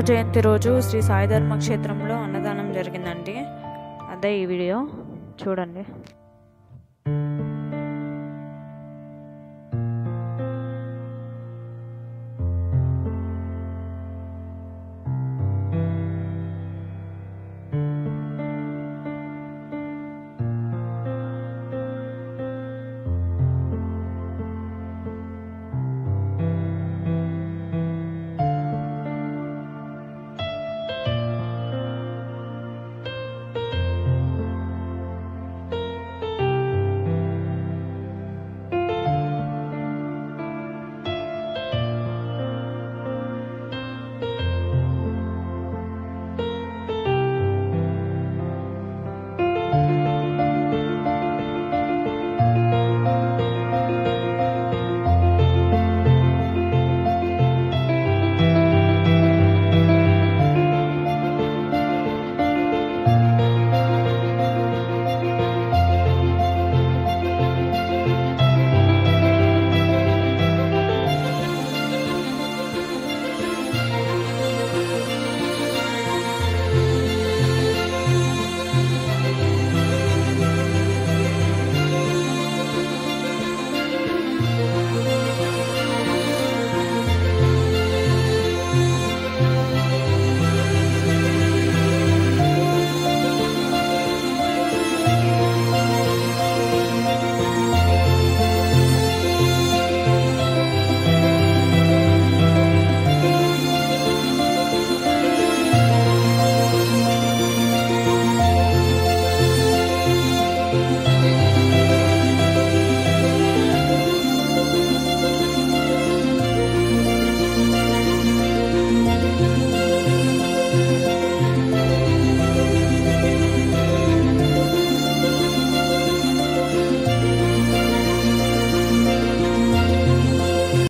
జయంతి రోజు శ్రీ సాయి ధర్మ క్షేత్రంలో అన్నదానం జరిగిందండి. అదే ఈ వీడియో. చూడండి.